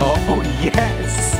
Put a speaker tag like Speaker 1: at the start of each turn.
Speaker 1: Oh, oh, yes!